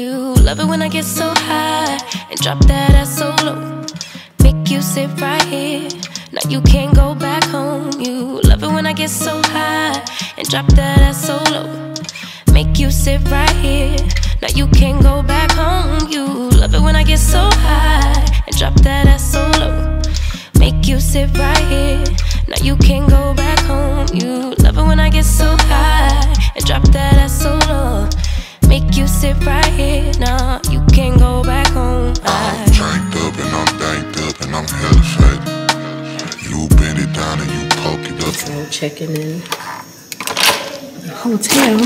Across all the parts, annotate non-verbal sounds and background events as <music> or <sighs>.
You love it when I get so high and drop that ass so low. Make you sit right here. Now you can't go back home. You love it when I get so high and drop that ass so low. Make you sit right here. Now you can't go back home. You love it when I get so high and drop that ass so low. Make you sit right here. Now you can't go back home. You love it when I get so high and drop that ass so low. Make you sit right here. Now you can't go back home. I I'm drank up and I'm danked up and I'm hella fat. You bend it down and you poke it up. So checking in the hotel.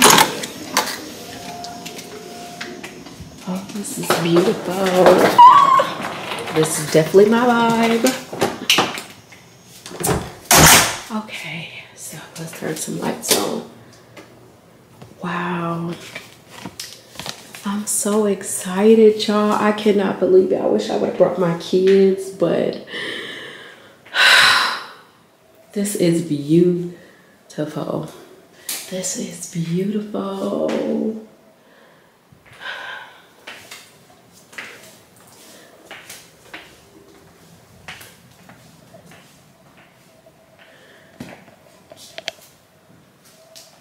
Oh, this is beautiful. This is definitely my vibe. Okay, so let's turn some lights on. Wow. I'm so excited, y'all. I cannot believe it. I wish I would have brought my kids, but <sighs> this is beautiful. This is beautiful.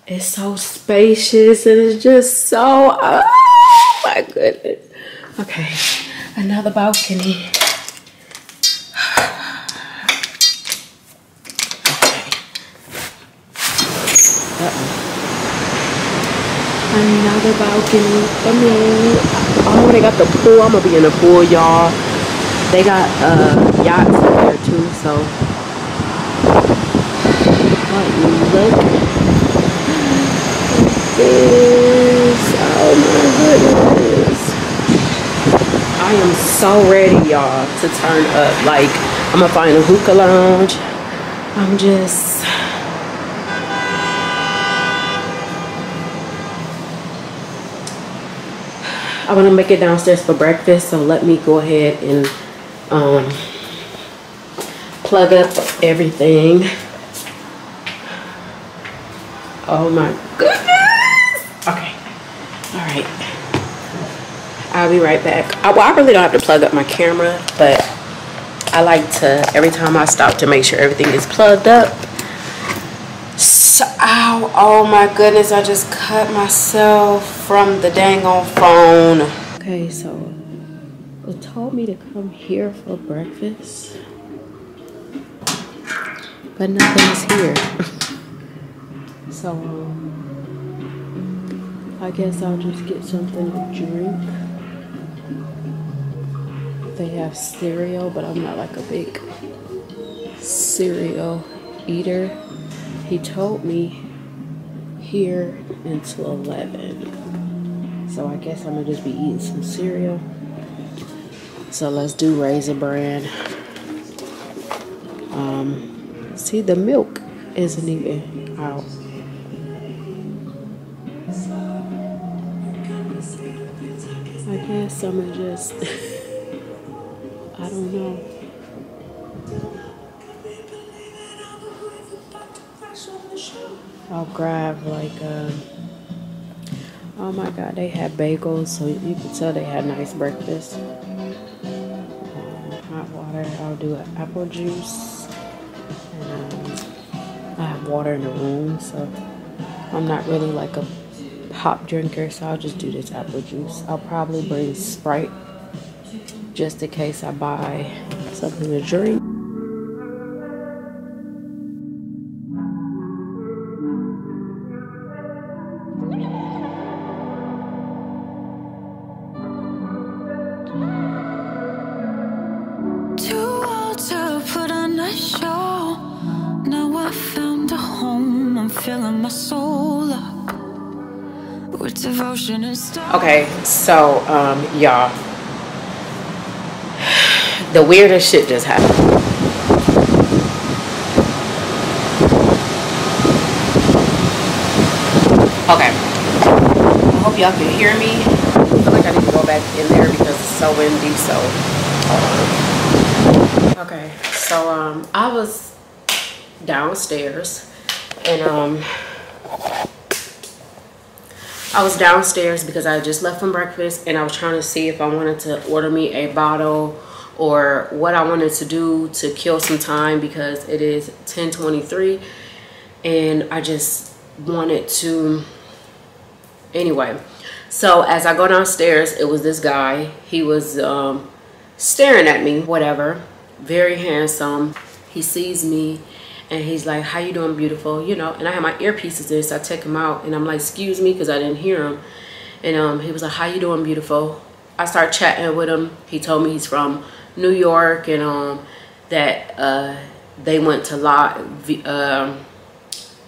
It's so spacious and it's just so, oh my goodness. Okay, another balcony. Another balcony for me. Oh, they got the pool. I'm gonna be in the pool, y'all. They got uh yachts in there too, so. Look this. Oh my goodness. I am so ready, y'all, to turn up. Like, I'm gonna find a hookah lounge. I'm just. I want to make it downstairs for breakfast, so let me go ahead and um, plug up everything. Oh my goodness! All right. I'll be right back. I, well, I really don't have to plug up my camera, but I like to, every time I stop to make sure everything is plugged up. So, ow, oh my goodness, I just cut myself from the dang on phone. Okay, so it told me to come here for breakfast, but nothing is here. <laughs> so, um, I guess I'll just get something to drink. They have cereal, but I'm not like a big cereal eater. He told me here until 11. So I guess I'm gonna just be eating some cereal. So let's do Raisin Bran. Um, see, the milk isn't even out. Guess I'm just, <laughs> I don't know. I'll grab like um oh my god they had bagels so you can tell they had nice breakfast um, hot water I'll do an apple juice and um, I have water in the room so I'm not really like a pop drinker so I'll just do this apple juice. I'll probably bring Sprite just in case I buy something to drink Okay, so um, y'all, the weirdest shit just happened. Okay, I hope y'all can hear me. I feel like I need to go back in there because it's so windy. So, okay, so um, I was downstairs and um. I was downstairs because I just left from breakfast and I was trying to see if I wanted to order me a bottle or what I wanted to do to kill some time because it is 1023 and I just wanted to anyway. So as I go downstairs it was this guy. He was um, staring at me whatever very handsome. He sees me and he's like how you doing beautiful you know and I had my earpieces in so I take him out and I'm like excuse me because I didn't hear him and um, he was like how you doing beautiful I start chatting with him he told me he's from New York and um, that uh, they went to lot, um,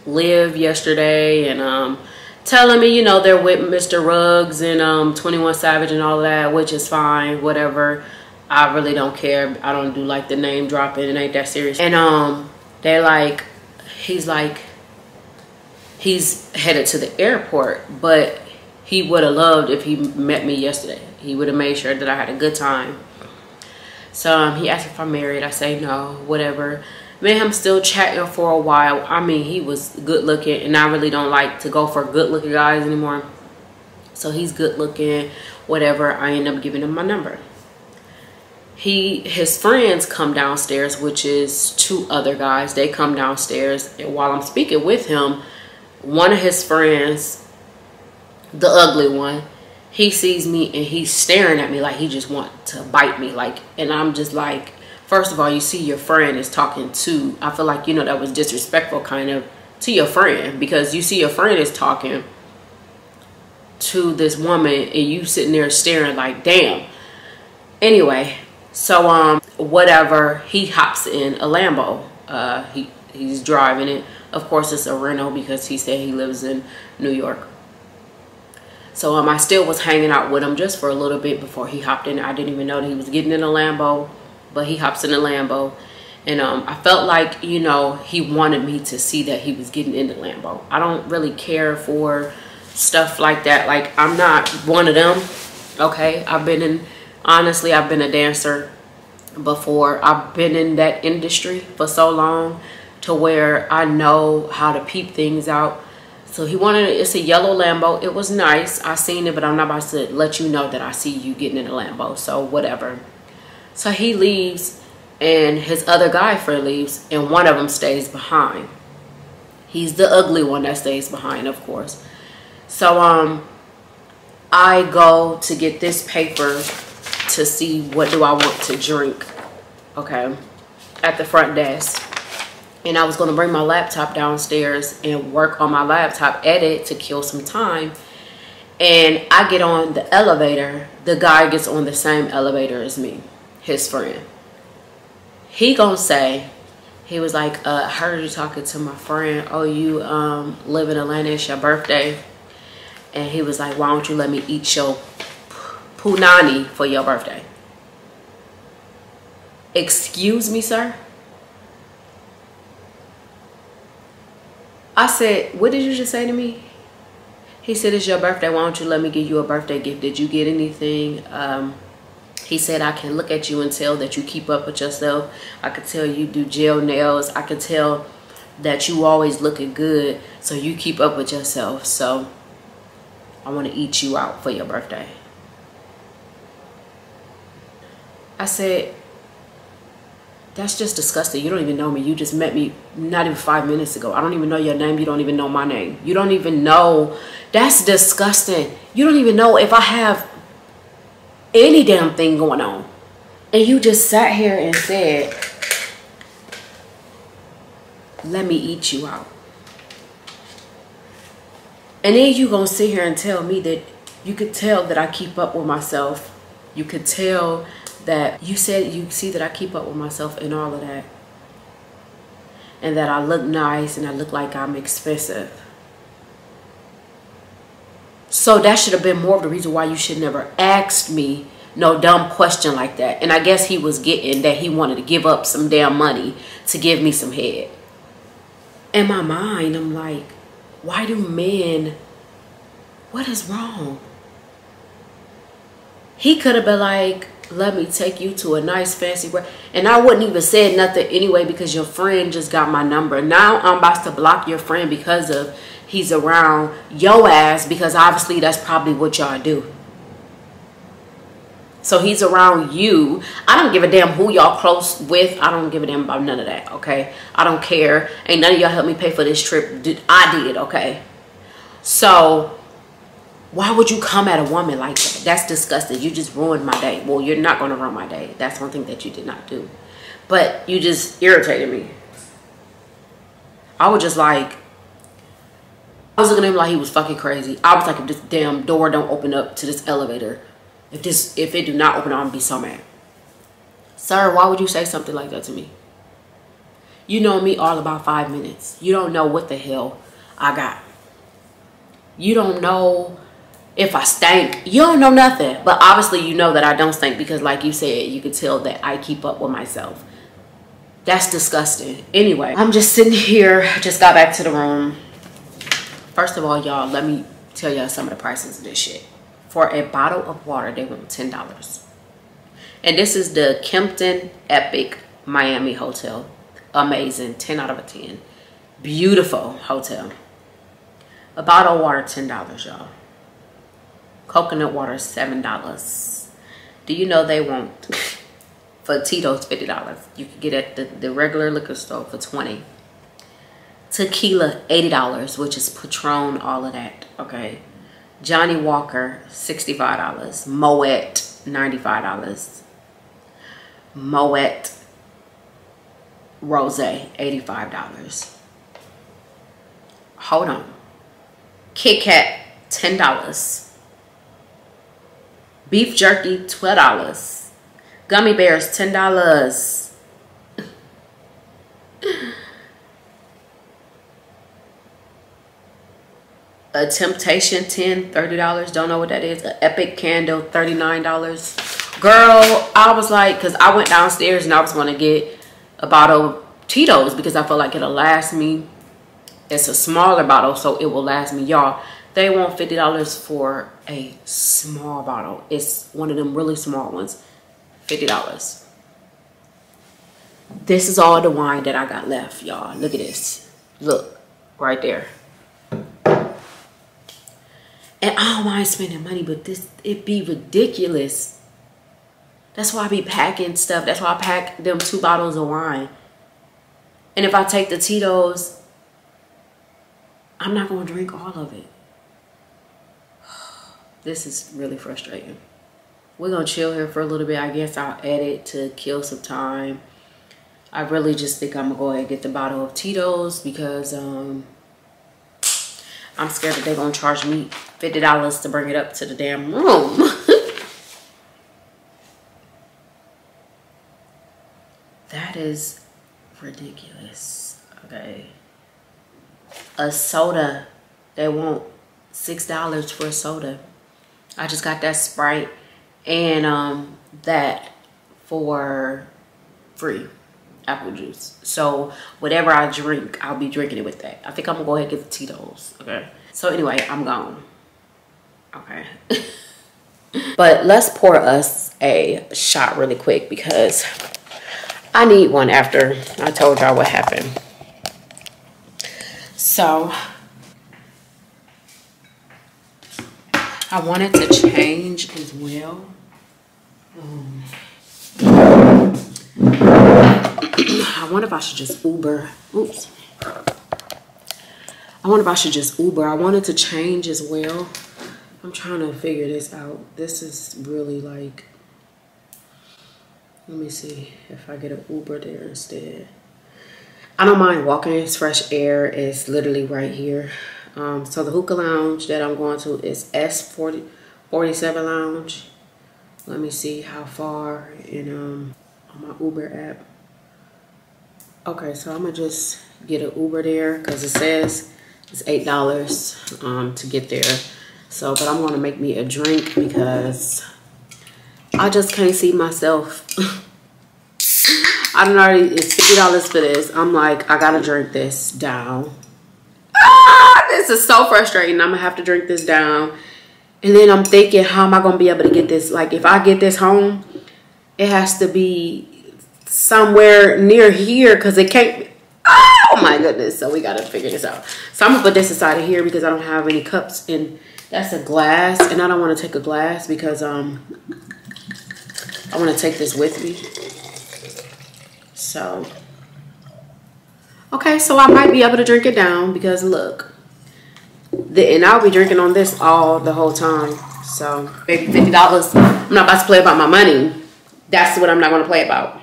LIV yesterday and um, telling me, you know, they're with Mr. Ruggs and um, 21 Savage and all that, which is fine, whatever. I really don't care. I don't do like the name dropping. It ain't that serious. And um, they're like, he's like, he's headed to the airport, but he would have loved if he met me yesterday. He would have made sure that I had a good time. So um, he asked if I'm married. I say no, whatever. Me and him still chatting for a while. I mean, he was good looking, and I really don't like to go for good looking guys anymore. So he's good looking, whatever. I end up giving him my number. He, his friends come downstairs, which is two other guys. They come downstairs, and while I'm speaking with him, one of his friends, the ugly one, he sees me and he's staring at me like he just want to bite me like and i'm just like first of all you see your friend is talking to i feel like you know that was disrespectful kind of to your friend because you see your friend is talking to this woman and you sitting there staring like damn anyway so um whatever he hops in a lambo uh he he's driving it of course it's a rental because he said he lives in new york so um, I still was hanging out with him just for a little bit before he hopped in. I didn't even know that he was getting in a Lambo, but he hops in a Lambo. And um, I felt like, you know, he wanted me to see that he was getting in the Lambo. I don't really care for stuff like that. Like, I'm not one of them, okay? I've been in, honestly, I've been a dancer before. I've been in that industry for so long to where I know how to peep things out so he wanted, it's a yellow Lambo. It was nice. I seen it, but I'm not about to let you know that I see you getting in a Lambo. So whatever. So he leaves and his other guy friend leaves and one of them stays behind. He's the ugly one that stays behind, of course. So um, I go to get this paper to see what do I want to drink, okay, at the front desk and I was going to bring my laptop downstairs and work on my laptop, edit to kill some time. And I get on the elevator. The guy gets on the same elevator as me, his friend. He gonna say, he was like, uh, I heard you talking to my friend. Oh, you um, live in Atlanta, it's your birthday. And he was like, why don't you let me eat your punani for your birthday? Excuse me, sir? I said, what did you just say to me? He said, it's your birthday. Why don't you let me give you a birthday gift? Did you get anything? Um, he said, I can look at you and tell that you keep up with yourself. I could tell you do gel nails. I could tell that you always looking good. So you keep up with yourself. So I want to eat you out for your birthday. I said, that's just disgusting. You don't even know me. You just met me not even five minutes ago. I don't even know your name. You don't even know my name. You don't even know. That's disgusting. You don't even know if I have any damn thing going on. And you just sat here and said, let me eat you out. And then you gonna sit here and tell me that you could tell that I keep up with myself. You could tell that you said you see that I keep up with myself and all of that. And that I look nice and I look like I'm expensive. So that should have been more of the reason why you should never asked me no dumb question like that. And I guess he was getting that he wanted to give up some damn money to give me some head. In my mind, I'm like, why do men, what is wrong? He could have been like, let me take you to a nice fancy and I wouldn't even say nothing anyway because your friend just got my number. Now I'm about to block your friend because of he's around yo ass because obviously that's probably what y'all do. So he's around you. I don't give a damn who y'all close with. I don't give a damn about none of that, okay? I don't care. Ain't none of y'all help me pay for this trip. I did, okay? So why would you come at a woman like that? That's disgusting. You just ruined my day. Well, you're not going to ruin my day. That's one thing that you did not do. But you just irritated me. I was just like, I was looking at him like he was fucking crazy. I was like, if this damn door don't open up to this elevator, if this if it do not open, up, I'm gonna be so mad. Sir, why would you say something like that to me? You know me all about five minutes. You don't know what the hell I got. You don't know if I stink. You don't know nothing. But obviously you know that I don't stink because like you said, you could tell that I keep up with myself. That's disgusting. Anyway, I'm just sitting here. Just got back to the room. First of all, y'all, let me tell y'all some of the prices of this shit for a bottle of water, they went $10. And this is the Kimpton Epic Miami Hotel. Amazing, 10 out of a 10. Beautiful hotel. A bottle of water, $10, y'all. Coconut water, $7. Do you know they want for Tito's $50? You can get at the, the regular liquor store for 20 Tequila, $80, which is Patron, all of that, okay? johnnie Walker, $65. Moet, $95. Moet Rose, $85. Hold on. Kit Kat, $10. Beef jerky, $12. Gummy bears, $10. a temptation 10 30 dollars. Don't know what that is. An epic candle 39 dollars. Girl i was like because i went downstairs and i was going to get a bottle of tito's because i feel like it'll last me. It's a smaller bottle so it will last me. Y'all they want 50 dollars for a small bottle it's one of them really small ones 50 dollars this is all the wine that i got left y'all look at this look right there and I don't mind spending money, but this it be ridiculous. That's why I be packing stuff. That's why I pack them two bottles of wine. And if I take the Tito's, I'm not gonna drink all of it. This is really frustrating. We're gonna chill here for a little bit. I guess I'll edit to kill some time. I really just think I'm gonna go ahead and get the bottle of Tito's because um I'm scared that they're gonna charge me $50 to bring it up to the damn room. <laughs> that is ridiculous. Okay. A soda, they want $6 for a soda. I just got that Sprite and um, that for free apple juice. So whatever I drink, I'll be drinking it with that. I think I'm gonna go ahead and get the Tito's, okay? So anyway, I'm gone, okay? <laughs> but let's pour us a shot really quick because I need one after I told y'all what happened. So I wanted to change as well. Um, I wonder if I should just Uber. Oops. I wonder if I should just Uber. I wanted to change as well. I'm trying to figure this out. This is really like, let me see if I get an Uber there instead. I don't mind walking. It's fresh air. It's literally right here. Um, so the hookah lounge that I'm going to is S40, 47 lounge. Let me see how far in um, on my Uber app. Okay, so I'm gonna just get an Uber there because it says it's eight dollars um, to get there. So, but I'm gonna make me a drink because I just can't see myself. <laughs> I don't already. It's fifty dollars for this. I'm like, I gotta drink this down. <laughs> Ah, this is so frustrating. I'm gonna have to drink this down, and then I'm thinking, how am I gonna be able to get this? Like, if I get this home, it has to be somewhere near here because it can't Oh my goodness. So we gotta figure this out. So I'm gonna put this aside of here because I don't have any cups in that's a glass and I don't want to take a glass because um I want to take this with me. So okay, so I might be able to drink it down because look, the, and I'll be drinking on this all the whole time. So maybe fifty dollars. I'm not about to play about my money. That's what I'm not gonna play about.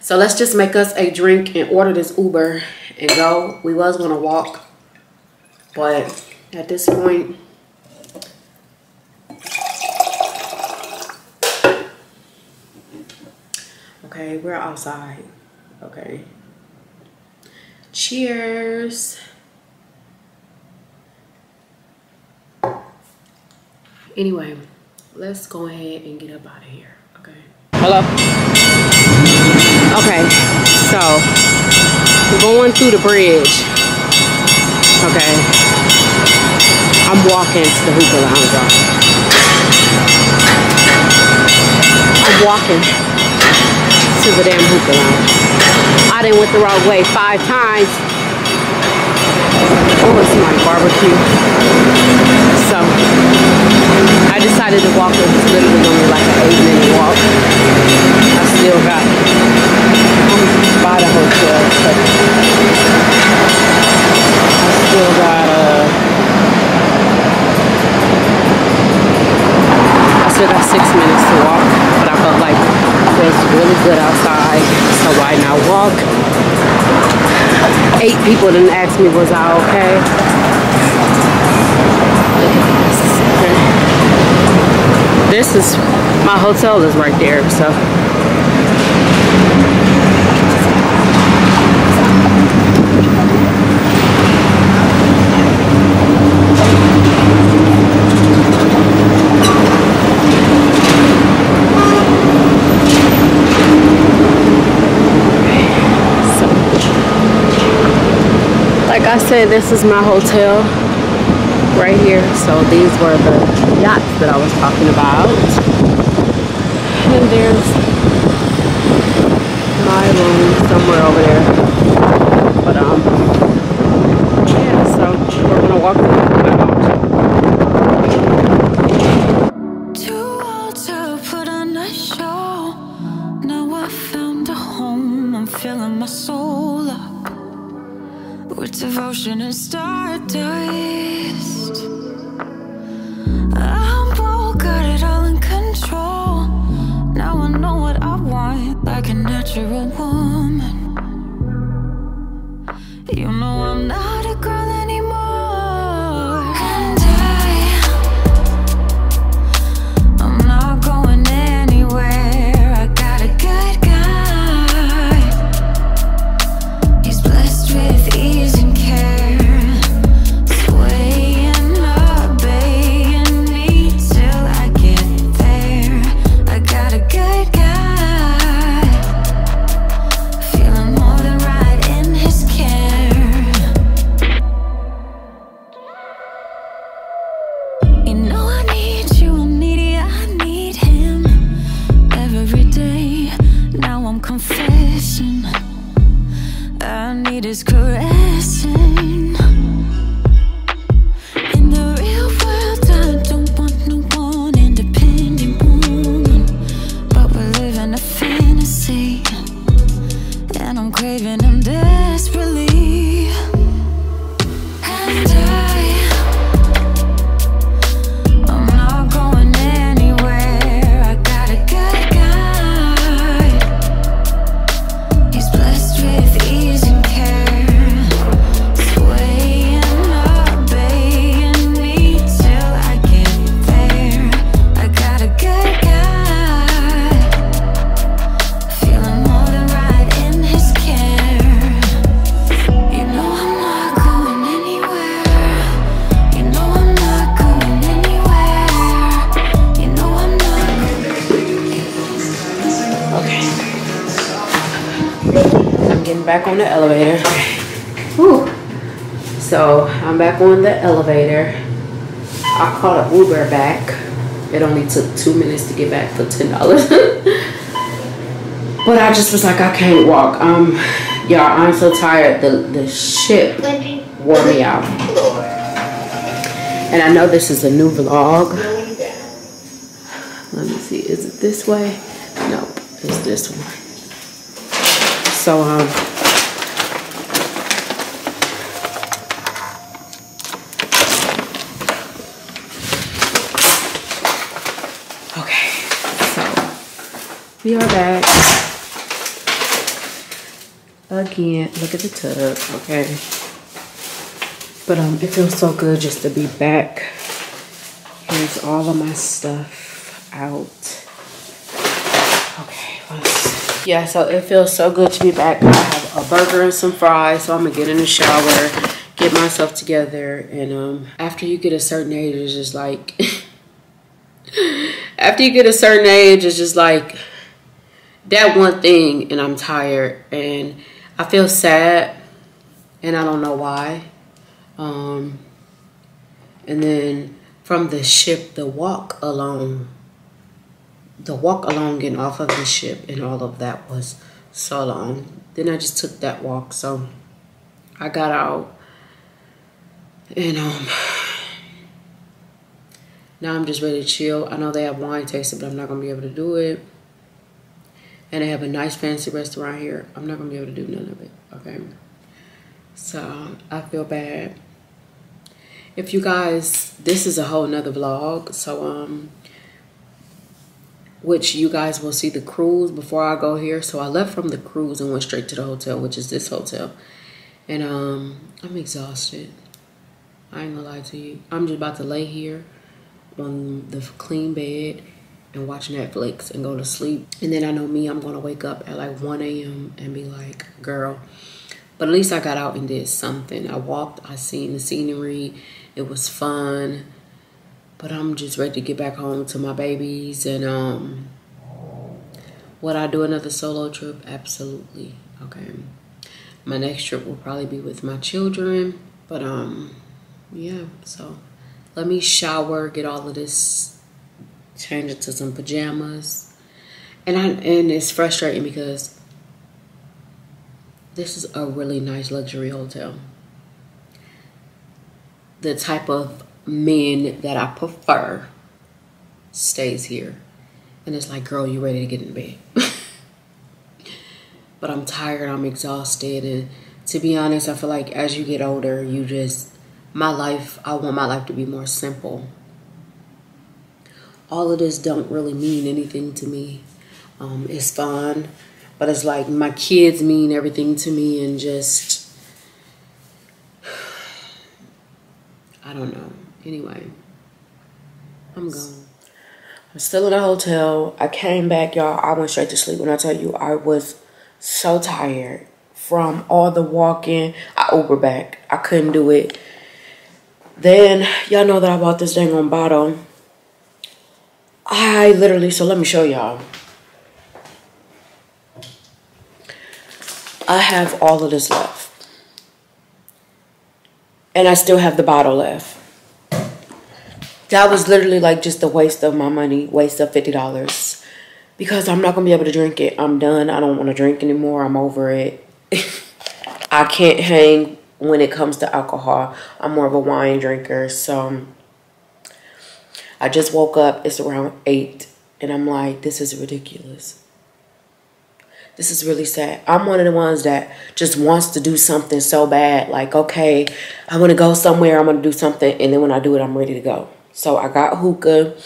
So let's just make us a drink and order this Uber and go. We was gonna walk, but at this point, okay, we're outside. Okay. Cheers. Anyway, let's go ahead and get up out of here. Okay. Hello. Okay, so we're going through the bridge. Okay. I'm walking to the hookah lounge, y'all. I'm walking to the damn hookah lounge. I didn't went the wrong way five times. It's my barbecue. So I decided to walk. It was literally only like an eight minute walk. I still got by the hotel, but I still got uh I still got six minutes to walk, but I felt like it was really good outside, so why not walk? Eight people didn't ask me was I okay. This. Is my hotel is right there, so I said, this is my hotel right here. So these were the yachts that I was talking about. And there's my room somewhere over there. I need his caressing. The elevator. Whew. So I'm back on the elevator. I called an Uber back. It only took two minutes to get back for ten dollars. <laughs> but I just was like, I can't walk. I'm Y'all, I'm so tired. The the ship wore me out. And I know this is a new vlog. Let me see. Is it this way? Nope. It's this one. So um we are back. Again, look at the tub, okay? But um, it feels so good just to be back. Here's all of my stuff out. Okay, let's, yeah, so it feels so good to be back. I have a burger and some fries, so I'm gonna get in the shower, get myself together, and um, after you get a certain age, it's just like, <laughs> after you get a certain age, it's just like that one thing, and I'm tired, and I feel sad and I don't know why. Um, and then from the ship, the walk alone, the walk alone and off of the ship and all of that was so long. Then I just took that walk. So I got out and um, now I'm just ready to chill. I know they have wine tasting, but I'm not going to be able to do it and they have a nice fancy restaurant here. I'm not gonna be able to do none of it, okay? So I feel bad. If you guys, this is a whole nother vlog, so um, which you guys will see the cruise before I go here. So I left from the cruise and went straight to the hotel, which is this hotel, and um, I'm exhausted. I ain't gonna lie to you. I'm just about to lay here on the clean bed and watch Netflix and go to sleep. And then I know me, I'm gonna wake up at like 1 a.m. and be like, girl. But at least I got out and did something. I walked, I seen the scenery, it was fun. But I'm just ready to get back home to my babies and um would I do another solo trip? Absolutely. Okay. My next trip will probably be with my children. But um yeah, so let me shower, get all of this change it to some pajamas. And I and it's frustrating because this is a really nice luxury hotel. The type of men that I prefer stays here. And it's like, girl, you ready to get in bed. <laughs> but I'm tired, I'm exhausted, and to be honest, I feel like as you get older, you just my life, I want my life to be more simple all of this don't really mean anything to me. Um, it's fun, but it's like my kids mean everything to me and just, <sighs> I don't know. Anyway, I'm gone. I'm still in the hotel. I came back, y'all. I went straight to sleep. When I tell you, I was so tired from all the walking. I Uber back. I couldn't do it. Then, y'all know that I bought this dang on bottle I literally, so let me show y'all. I have all of this left. And I still have the bottle left. That was literally like just a waste of my money, waste of $50. Because I'm not going to be able to drink it. I'm done. I don't want to drink anymore. I'm over it. <laughs> I can't hang when it comes to alcohol. I'm more of a wine drinker. So um, I just woke up. It's around 8. And I'm like, this is ridiculous. This is really sad. I'm one of the ones that just wants to do something so bad. Like, okay, I want to go somewhere. I'm going to do something. And then when I do it, I'm ready to go. So I got hookah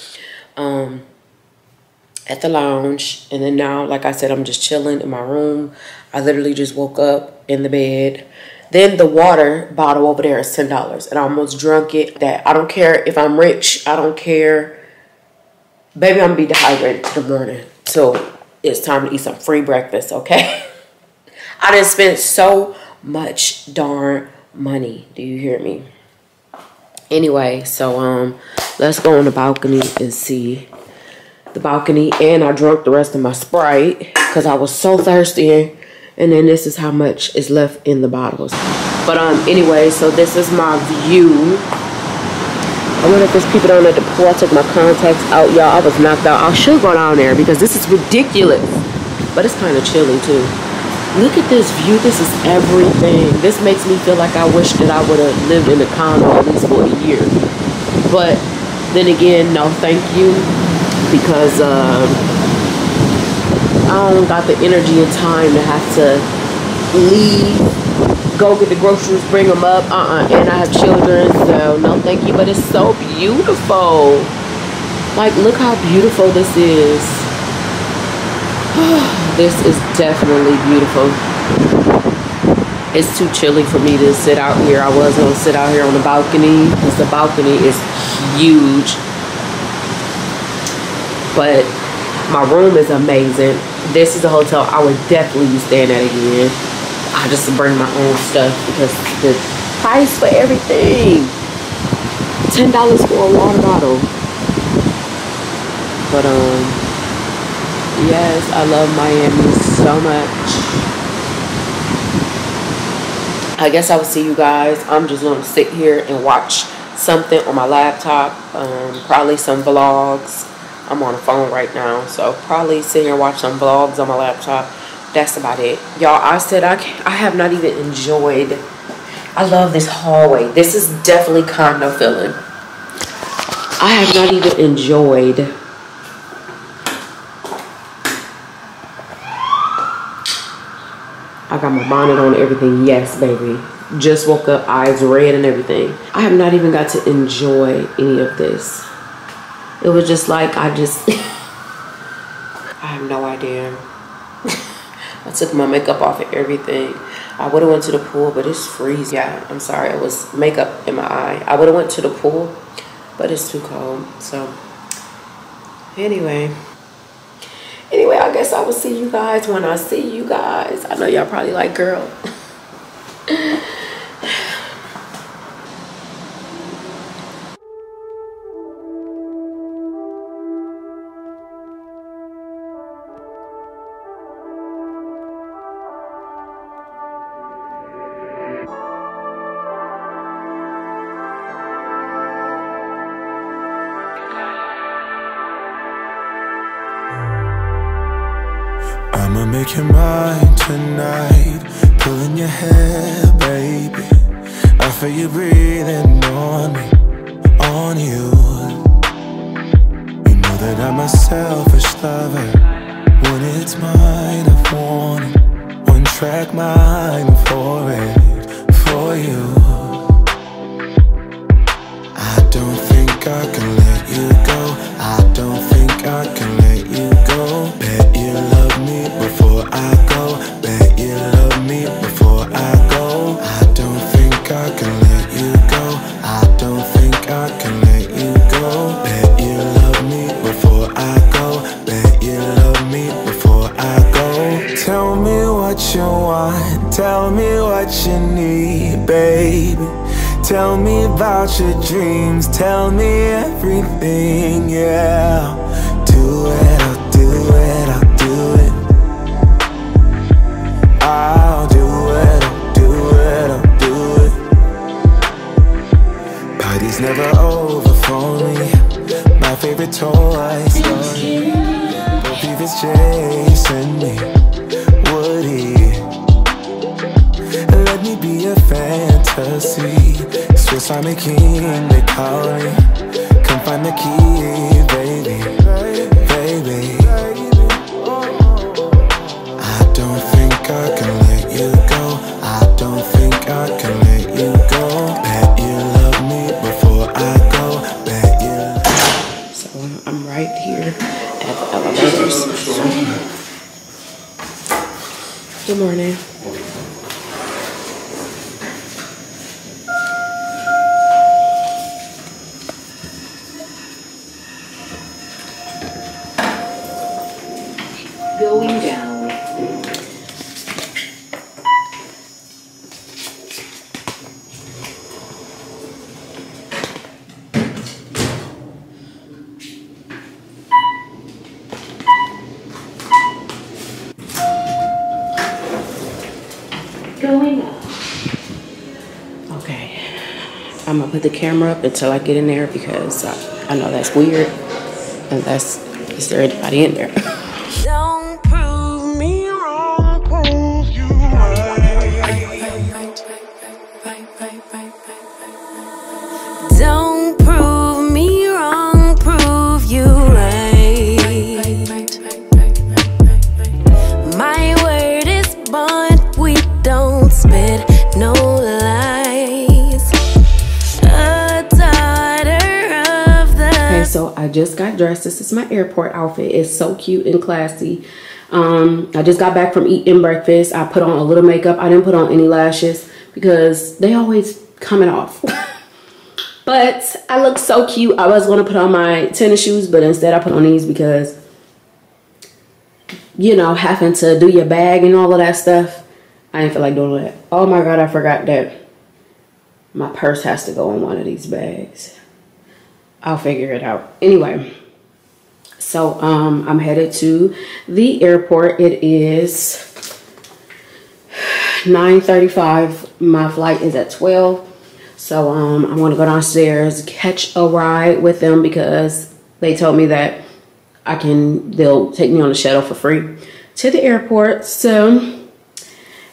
um, at the lounge. And then now, like I said, I'm just chilling in my room. I literally just woke up in the bed. Then the water bottle over there is ten dollars, and I almost drunk it. That I don't care if I'm rich. I don't care. Baby, I'm gonna be dehydrated in the morning, so it's time to eat some free breakfast. Okay. <laughs> I just spent so much darn money. Do you hear me? Anyway, so um, let's go on the balcony and see the balcony. And I drank the rest of my Sprite because I was so thirsty and then this is how much is left in the bottles but um anyway so this is my view I wonder if there's people down at the pool. I took my contacts out, y'all. I was knocked out. I should go down there because this is ridiculous. But it's kind of chilly too. Look at this view. This is everything. This makes me feel like I wish that I would have lived in a condo at least for a year. But then again, no thank you. Because uh, I don't got the energy and time to have to leave, go get the groceries, bring them up. Uh-uh. And I have children, so no thank you. But it's so beautiful. Like, look how beautiful this is. <sighs> this is definitely beautiful. It's too chilly for me to sit out here. I was gonna sit out here on the balcony because the balcony is huge. But my room is amazing. This is a hotel I would definitely be staying at again. I just bring my own stuff because the price for everything. $10 for a water bottle. But um Yes, I love Miami so much. I guess I will see you guys. I'm just to sit here and watch something on my laptop. Um, probably some vlogs. I'm on the phone right now. So probably sit here and watch some vlogs on my laptop. That's about it. Y'all, I said I, I have not even enjoyed. I love this hallway. This is definitely condo feeling. I have not even enjoyed I got my bonnet on everything. Yes, baby. Just woke up, eyes red and everything. I have not even got to enjoy any of this. It was just like I just, <laughs> I have no idea. I took my makeup off and everything. I would have went to the pool, but it's freezing. Yeah, I'm sorry. It was makeup in my eye. I would have went to the pool, but it's too cold. So anyway. Anyway, I guess I will see you guys when I see you guys. I know y'all probably like, girl. <laughs> I'ma make you mine tonight. Pulling your hair, baby. I feel you breathing on me, on you. You know that I'm a selfish lover. When it's mine, I want it. One track mind for it, for you. I don't think I can let you go. I don't think I can Tell me about your dreams, tell me everything, yeah. Do it, I'll do it, I'll do it. I'll do it, I'll do it, I'll do it. Party's never over for me. My favorite toy story. Peep is chasing me. Be a fantasy. Swiss Army King, they call me. Come find the key, up until I get in there because I, I know that's weird. And that's, is there anybody in there? <laughs> dress. This is my airport outfit. It's so cute and classy. Um, I just got back from eating breakfast. I put on a little makeup. I didn't put on any lashes because they always coming off. <laughs> but I look so cute. I was going to put on my tennis shoes, but instead I put on these because, you know, having to do your bag and all of that stuff. I didn't feel like doing that. Oh my God, I forgot that my purse has to go in one of these bags. I'll figure it out. Anyway, so um, I'm headed to the airport. It is 9.35. My flight is at 12. So um, I'm gonna go downstairs, catch a ride with them because they told me that I can, they'll take me on the shuttle for free to the airport. So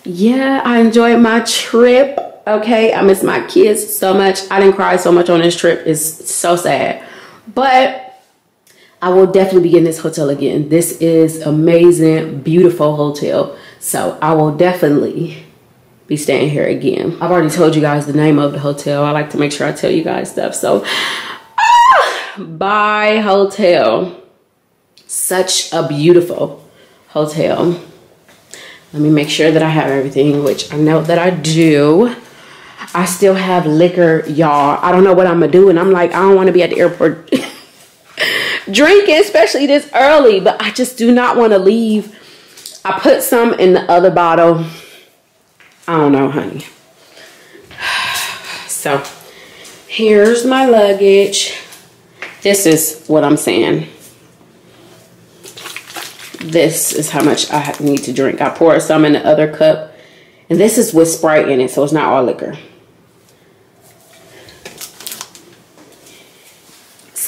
yeah, I enjoyed my trip. Okay, I miss my kids so much. I didn't cry so much on this trip. It's so sad. But I will definitely be in this hotel again. This is amazing, beautiful hotel. So I will definitely be staying here again. I've already told you guys the name of the hotel. I like to make sure I tell you guys stuff. So, ah, bye hotel. Such a beautiful hotel. Let me make sure that I have everything, which I know that I do. I still have liquor, y'all. I don't know what I'm gonna do. And I'm like, I don't wanna be at the airport <laughs> drinking, especially this early, but I just do not wanna leave. I put some in the other bottle. I don't know, honey. <sighs> So here's my luggage. This is what I'm saying this is how much I need to drink. I poured some in the other cup. And this is with Sprite in it, so it's not all liquor.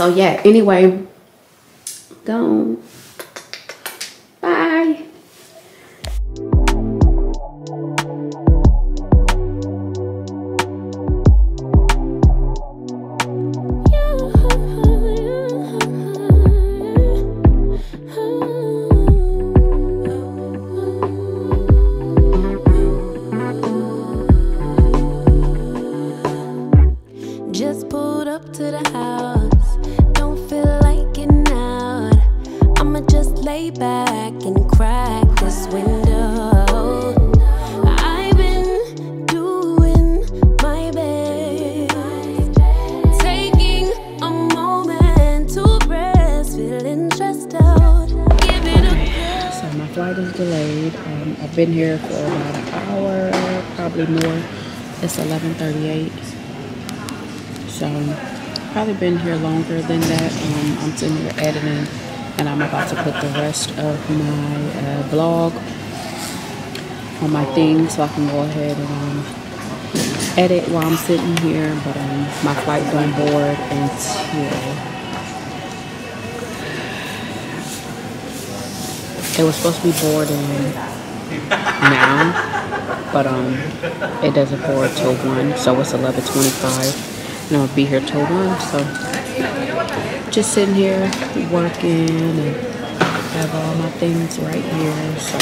So yeah, anyway, gone. About to put the rest of my uh, vlog on my thing, so I can go ahead and um, edit while I'm sitting here. But um, my flight don't board until It was supposed to be boarding now, but um, it doesn't board till one, so it's eleven twenty-five, and I'll be here till one. So just sitting here working and have all my things right here. So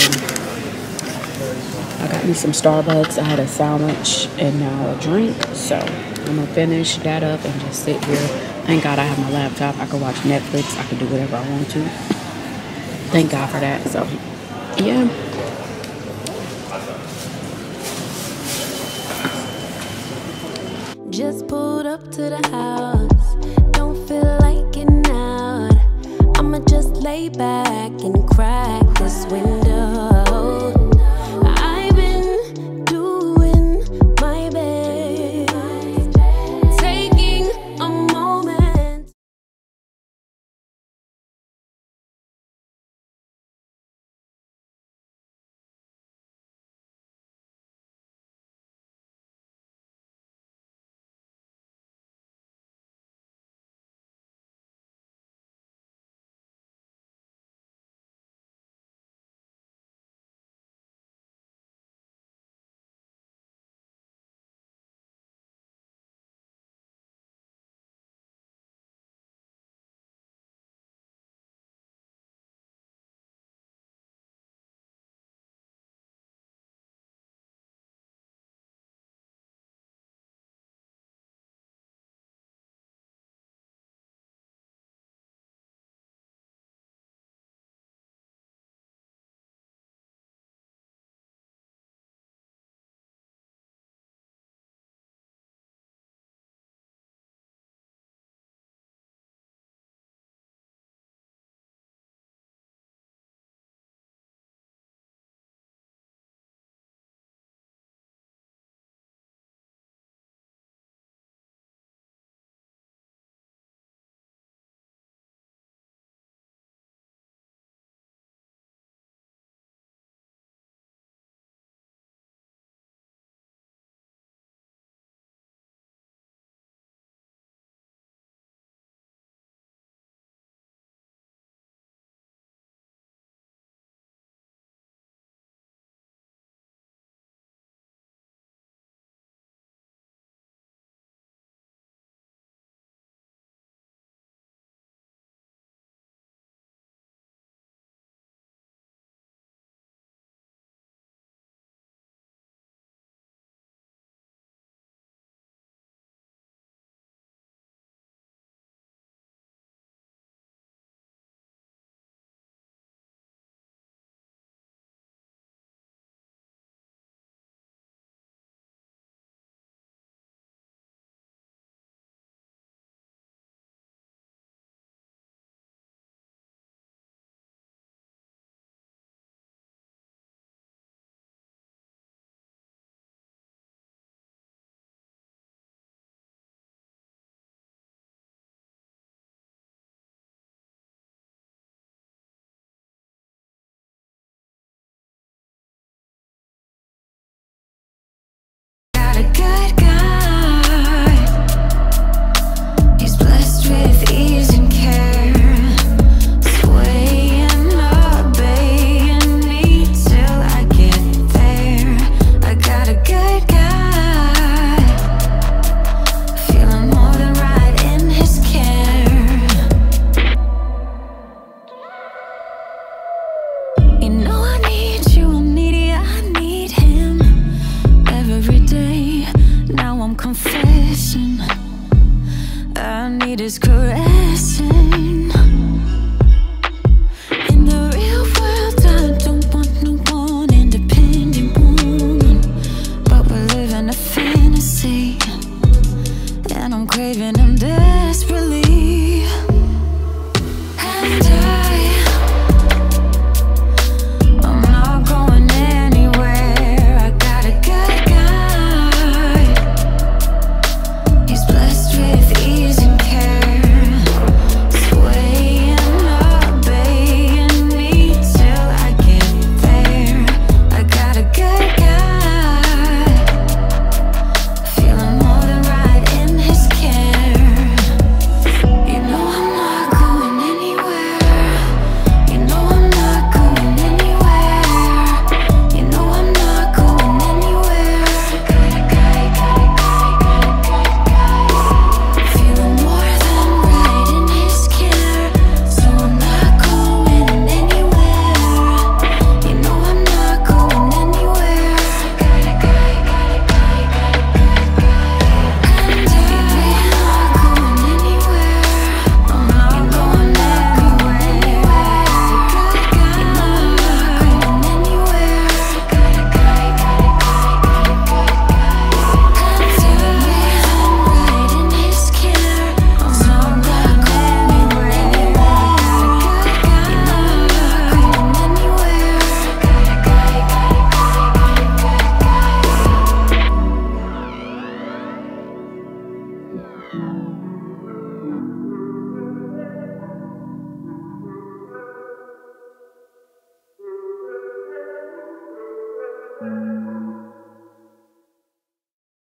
I got me some Starbucks. I had a sandwich and now a drink. So I'm gonna finish that up and just sit here. Thank God I have my laptop. I can watch Netflix. I can do whatever I want to thank God for that. So, yeah. Just pulled up to the house. Lay back and crack this window.